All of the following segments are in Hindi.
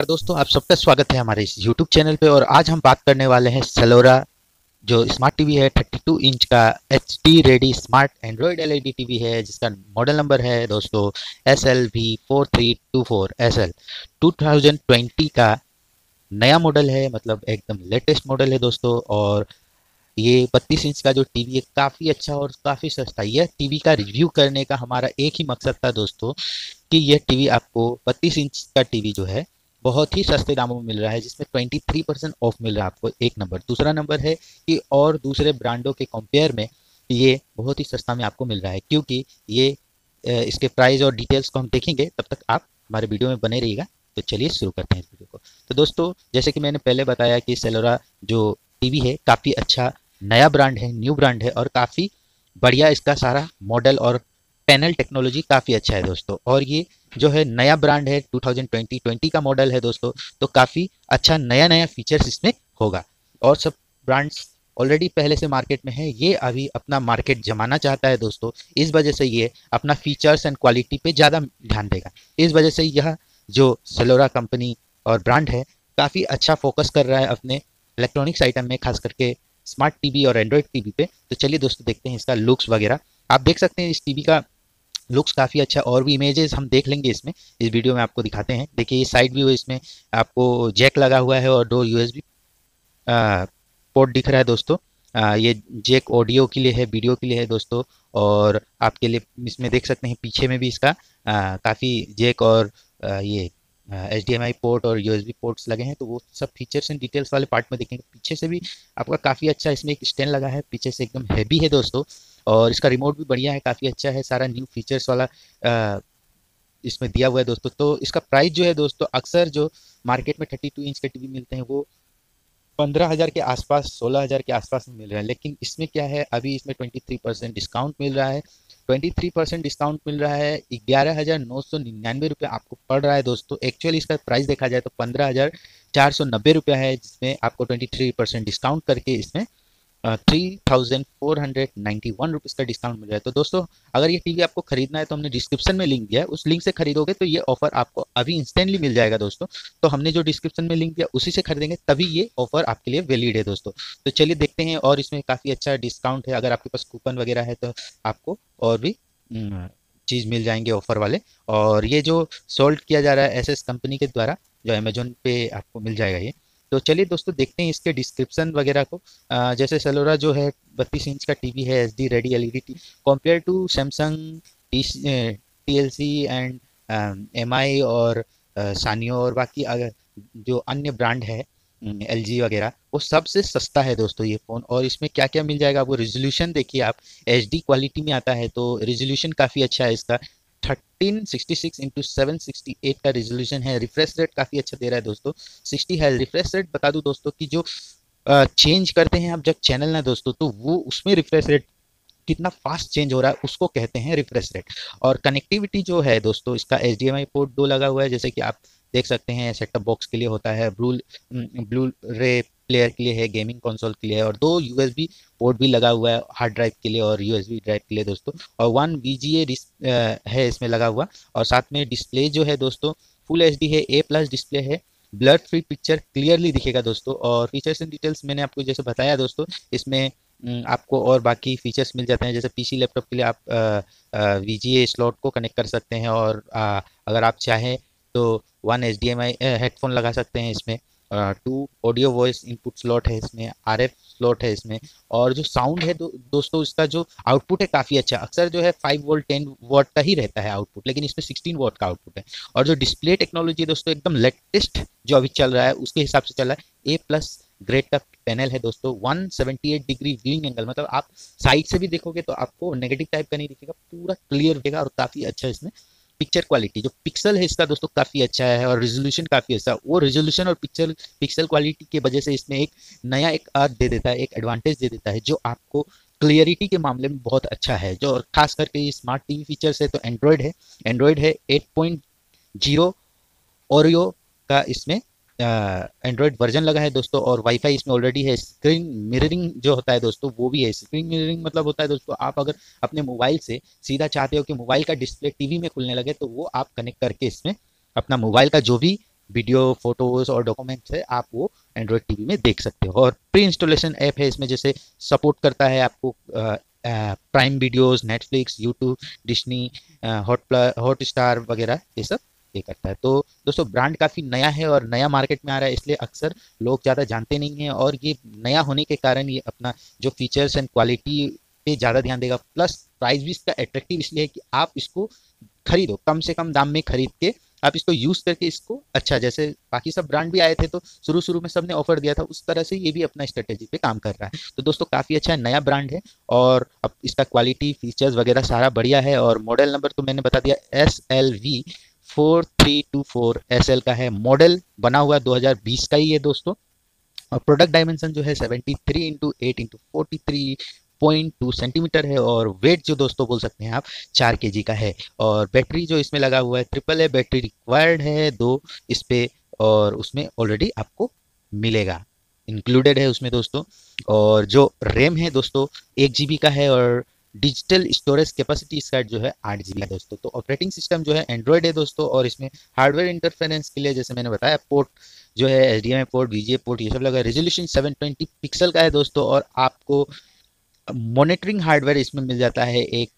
दोस्तों, आप सबका स्वागत है हमारे इस YouTube चैनल पे और आज हम बात करने वाले हैं सलोरा जो स्मार्ट टीवी है 32 इंच का H D ready smart Android LED TV है, जिसका मॉडल नंबर है दोस्तों S L V four three two four S L two thousand twenty का नया मॉडल है मतलब एकदम लेटेस्ट मॉडल है दोस्तों, और ये बत्तीस इंच का जो टीवी है, काफ़ी अच्छा और काफ़ी सस्ता, यह टीवी का रिव्यू करने का हमारा एक ही मकसद था दोस्तों, कि यह टीवी आपको बत्तीस इंच का टीवी जो है बहुत ही सस्ते दामों में मिल रहा है, जिसमें 23 परसेंट ऑफ़ मिल रहा है आपको एक नंबर दूसरा नंबर है कि और दूसरे ब्रांडों के कंपेयर में ये बहुत ही सस्ता में आपको मिल रहा है, क्योंकि ये इसके प्राइस और डिटेल्स को हम देखेंगे, तब तक आप हमारे वीडियो में बने रहिएगा। तो चलिए शुरू करते हैं इस वीडियो को। तो दोस्तों, जैसे कि मैंने पहले बताया कि सेलोरा जो टीवी है, काफ़ी अच्छा नया ब्रांड है न्यू ब्रांड है और काफ़ी बढ़िया इसका सारा मॉडल और पैनल टेक्नोलॉजी काफ़ी अच्छा है दोस्तों। और ये जो है नया ब्रांड है 2020 20 का मॉडल है दोस्तों तो काफ़ी अच्छा नया नया फीचर्स इसमें होगा। और सब ब्रांड्स ऑलरेडी पहले से मार्केट में है, ये अभी अपना मार्केट जमाना चाहता है दोस्तों। इस वजह से ये अपना फीचर्स एंड क्वालिटी पे ज़्यादा ध्यान देगा। इस वजह से यह जो सेलोरा कंपनी और ब्रांड है, काफ़ी अच्छा फोकस कर रहा है अपने इलेक्ट्रॉनिक्स आइटम में, खास करके स्मार्ट टीवी और एंड्रॉयड टीवी पे। तो चलिए दोस्तों, देखते हैं इसका लुक्स वगैरह। आप देख सकते हैं इस टीवी का लुक्स काफ़ी अच्छा और भी इमेजेस हम देख लेंगे इसमें। इस वीडियो में आपको दिखाते हैं। देखिए ये साइड व्यू इसमें आपको जैक लगा हुआ है और दो यूएसबी पोर्ट दिख रहा है दोस्तों। आ, ये जैक ऑडियो के लिए है वीडियो के लिए है दोस्तों और आपके लिए इसमें देख सकते हैं पीछे में भी इसका काफ़ी जैक और आ, ये H D M I port और यू एस बी पोर्ट्स लगे हैं। तो वो सब फीचर्स एंड डिटेल्स वाले पार्ट में देखेंगे। पीछे से भी आपका काफ़ी अच्छा इसमें एक स्टैंड लगा है। पीछे से एकदम हैवी है दोस्तों। और इसका रिमोट भी बढ़िया है काफ़ी अच्छा है सारा न्यू फीचर्स वाला आ, इसमें दिया हुआ है दोस्तों। तो इसका प्राइस जो है दोस्तों अक्सर जो मार्केट में थर्टी टू इंच के टीवी मिलते हैं वो पंद्रह हज़ार के आसपास सोलह हज़ार के आसपास में मिल रहा है। लेकिन इसमें क्या है अभी इसमें ट्वेंटी थ्री परसेंट डिस्काउंट मिल रहा है। ट्वेंटी थ्री परसेंट डिस्काउंट मिल रहा है ग्यारह हज़ार नौ सौ निन्यानवे रुपये आपको पड़ रहा है दोस्तों। एक्चुअली इसका प्राइस देखा जाए तो पंद्रह हज़ार चार सौ नब्बे रुपया है जिसमें आपको ट्वेंटी थ्री परसेंट डिस्काउंट करके इसमें three thousand four hundred ninety one rupees का डिस्काउंट मिल रहा है। तो दोस्तों, अगर ये टीवी आपको खरीदना है तो हमने डिस्क्रिप्शन में लिंक दिया है। उस लिंक से खरीदोगे तो ये ऑफ़र आपको अभी इंस्टेंटली मिल जाएगा दोस्तों। तो हमने जो डिस्क्रिप्शन में लिंक दिया, उसी से खरीदेंगे, तभी ये ऑफ़र आपके लिए वैलिड है दोस्तों। तो चलिए देखते हैं और इसमें काफ़ी अच्छा डिस्काउंट है। अगर आपके पास कूपन वगैरह है तो आपको और भी चीज़ मिल जाएँगे ऑफ़र वाले। और ये जो सोल्ड किया जा रहा है एस कंपनी के द्वारा, जो अमेजोन पे आपको मिल जाएगा ये। तो चलिए दोस्तों देखते हैं इसके डिस्क्रिप्शन वगैरह को। आ, जैसे सलोरा जो है बत्तीस इंच का टीवी है H D ready L E D T compare to Samsung T C L and M I और सानियो और बाकी अगर जो अन्य ब्रांड है एल जी वगैरह वो सबसे सस्ता है दोस्तों ये फ़ोन और इसमें क्या क्या मिल जाएगा? वो रेजोल्यूशन देखिए आप एच डी क्वालिटी में आता है तो रेजोल्यूशन काफ़ी अच्छा है इसका। Thirteen sixty six into seven का रेजोल्यूशन है। रिफ्रेश रेट काफ़ी अच्छा दे रहा है दोस्तों। सिक्सटी है रिफ्रेश रेट बता दूँ दोस्तों कि जो चेंज करते हैं आप जब चैनल ना दोस्तों तो वो उसमें रिफ्रेश रेट कितना फास्ट चेंज हो रहा है, उसको कहते हैं रिफ्रेश रेट और कनेक्टिविटी जो है दोस्तों, इसका एच पोर्ट दो लगा हुआ है, जैसे कि आप देख सकते हैं सेटअप बॉक्स के लिए होता है ब्लू ब्लू रे प्लेयर के लिए है गेमिंग कंसोल के लिए है और दो यूएसबी पोर्ट भी लगा हुआ है हार्ड ड्राइव के लिए और यूएसबी ड्राइव के लिए दोस्तों और वन वीजीए है इसमें लगा हुआ और साथ में डिस्प्ले जो है दोस्तों फुल एच है ए प्लस डिस्प्ले है ब्लड फ्री पिक्चर क्लियरली दिखेगा दोस्तों और फीचर्स एंड डिटेल्स मैंने आपको जैसे बताया दोस्तों इसमें आपको और बाकी फीचर्स मिल जाते हैं जैसे पीसी लैपटॉप के लिए आप वी जी स्लॉट को कनेक्ट कर सकते हैं और आ, अगर आप चाहें तो वन एचडीएमआई हेडफोन लगा सकते हैं इसमें। Two audio voice input slot है इसमें आर एफ़ स्लॉट है इसमें और जो साउंड है दो, दोस्तों इसका जो आउटपुट है काफ़ी अच्छा। अक्सर जो है फाइव वोल्ट टेन वॉट का ही रहता है आउटपुट लेकिन इसमें सिक्सटीन वोट का आउटपुट है। और जो डिस्प्ले टेक्नोलॉजी है दोस्तों एकदम लेटेस्ट जो अभी चल रहा है उसके हिसाब से चल रहा है। ए प्लस ग्रेड का पैनल है दोस्तों 178 डिग्री व्यूइंग एंगल मतलब आप साइड से भी देखोगे तो आपको नेगेटिव टाइप का नहीं दिखेगा पूरा क्लियर दिखेगा और काफ़ी अच्छा इसमें पिक्चर क्वालिटी जो पिक्सल है इसका दोस्तों काफ़ी अच्छा है और रेजोल्यूशन काफ़ी अच्छा वो रेजोल्यूशन और पिक्चर पिक्सल क्वालिटी की वजह से इसमें एक नया एक अर्थ दे देता है, एक एडवांटेज दे देता है, जो आपको क्लियरिटी के मामले में बहुत अच्छा है। जो खास करके ये स्मार्ट टीवी फीचर्स है तो एंड्रॉयड है। एंड्रॉयड है एट पॉइंट ज़ीरो ओरियो का इसमें एंड्रॉयड वर्जन लगा है दोस्तों और वाईफाई इसमें ऑलरेडी है। स्क्रीन मिररिंग जो होता है दोस्तों, वो भी है। स्क्रीन मिररिंग मतलब होता है दोस्तों, आप अगर अपने मोबाइल से सीधा चाहते हो कि मोबाइल का डिस्प्ले टीवी में खुलने लगे तो वो आप कनेक्ट करके इसमें अपना मोबाइल का जो भी वीडियो फ़ोटोज़ और डॉक्यूमेंट्स है, आप वो एंड्रॉयड टीवी में देख सकते हो। और प्री इंस्टॉलेशन ऐप है इसमें, जैसे सपोर्ट करता है आपको prime videos Netflix YouTube Disney hot hotstar वगैरह, ये सब। ये करता है। तो दोस्तों ब्रांड काफ़ी नया है और नया मार्केट में आ रहा है, इसलिए अक्सर लोग ज़्यादा जानते नहीं हैं और ये नया होने के कारण ये अपना जो फीचर्स एंड क्वालिटी पे ज़्यादा ध्यान देगा। प्लस प्राइस भी इसका अट्रैक्टिव इसलिए है कि आप इसको खरीदो, कम से कम दाम में खरीद के आप इसको यूज़ करके इसको अच्छा जैसे बाकी सब ब्रांड भी आए थे तो शुरू शुरू में सबने ऑफ़र दिया था, उस तरह से ये भी अपना स्ट्रेटेजी पे काम कर रहा है। तो दोस्तों, काफ़ी अच्छा है नया ब्रांड है और अब इसका क्वालिटी फीचर्स वगैरह सारा बढ़िया है और मॉडल नंबर तो मैंने बता दिया S L V four three का है मॉडल बना हुआ दो हज़ार बीस का ही है दोस्तों। और प्रोडक्ट डायमेंशन जो है seventy three into eight into forty centimetre है और वेट जो दोस्तों बोल सकते हैं आप, चार के जी का है। और बैटरी जो इसमें लगा हुआ है ट्रिपल ए बैटरी रिक्वायर्ड है दो इस पे और उसमें ऑलरेडी आपको मिलेगा। इंक्लूडेड है उसमें दोस्तों। और जो रैम है दोस्तों, एक जी का है और डिजिटल स्टोरेज कैपेसिटी इसका जो है आठ जी है दोस्तों। तो ऑपरेटिंग सिस्टम जो है एंड्रॉयड है दोस्तों और इसमें हार्डवेयर इंटरफेरेंस के लिए जैसे मैंने बताया पोर्ट जो है H D port VGA port ये सब लगा रेजोल्यूशन 720 पिक्सल का है दोस्तों और आपको मॉनिटरिंग हार्डवेयर इसमें मिल जाता है, एक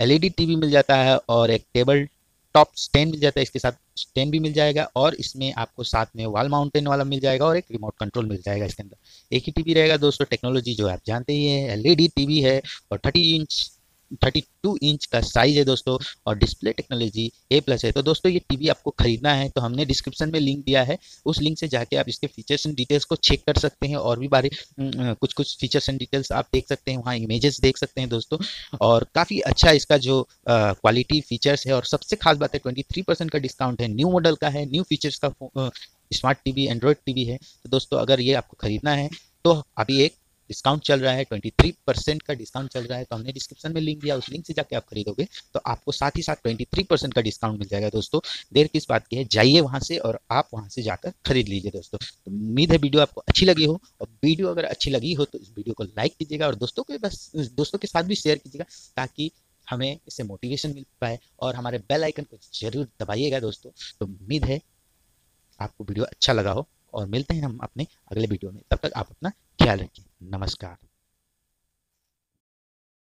एलईडी टीवी मिल जाता है और एक टेबल टॉप स्टैंड मिल जाता है, इसके साथ स्टैंड भी मिल जाएगा और इसमें आपको साथ में वाल माउंटेन वाला मिल जाएगा और एक रिमोट कंट्रोल मिल जाएगा इसके अंदर। एक ही टीवी रहेगा, दोस्तों टेक्नोलॉजी जो आप जानते ही है एलईडी टीवी है और थर्टी इंच 32 इंच का साइज़ है दोस्तों, और डिस्प्ले टेक्नोलॉजी ए प्लस है। तो दोस्तों, ये टीवी आपको खरीदना है तो हमने डिस्क्रिप्शन में लिंक दिया है। उस लिंक से जाके आप इसके फीचर्स एंड डिटेल्स को चेक कर सकते हैं, और भी बारे कुछ कुछ फीचर्स एंड डिटेल्स आप देख सकते हैं, वहाँ इमेजेस देख सकते हैं दोस्तों। और काफ़ी अच्छा इसका जो क्वालिटी फीचर्स है, और सबसे खास बात है ट्वेंटी का डिस्काउंट है। न्यू मॉडल का है न्यू फीचर्स का स्मार्ट टीवी एंड्रॉयड है। तो दोस्तों, अगर ये आपको खरीदना है तो अभी एक डिस्काउंट चल रहा है ट्वेंटी थ्री परसेंट का डिस्काउंट चल रहा है तो हमने डिस्क्रिप्शन में लिंक दिया, उस लिंक से जाके आप खरीदोगे तो आपको साथ ही साथ ट्वेंटी थ्री परसेंट का डिस्काउंट मिल जाएगा दोस्तों। देर किस बात की है? जाइए वहाँ से और आप वहाँ से जाकर खरीद लीजिए दोस्तों। तो उम्मीद है वीडियो आपको अच्छी लगी हो, और वीडियो अगर अच्छी लगी हो तो इस वीडियो को लाइक कीजिएगा और दोस्तों के बस, दोस्तों के साथ भी शेयर कीजिएगा, ताकि हमें इससे मोटिवेशन मिल पाए और हमारे बेल आइकन को ज़रूर दबाइएगा दोस्तों। तो उम्मीद है आपको वीडियो अच्छा लगा हो। और मिलते हैं हम अपने अगले वीडियो में। तब तक आप अपना ख्याल रखिए नमस्कार।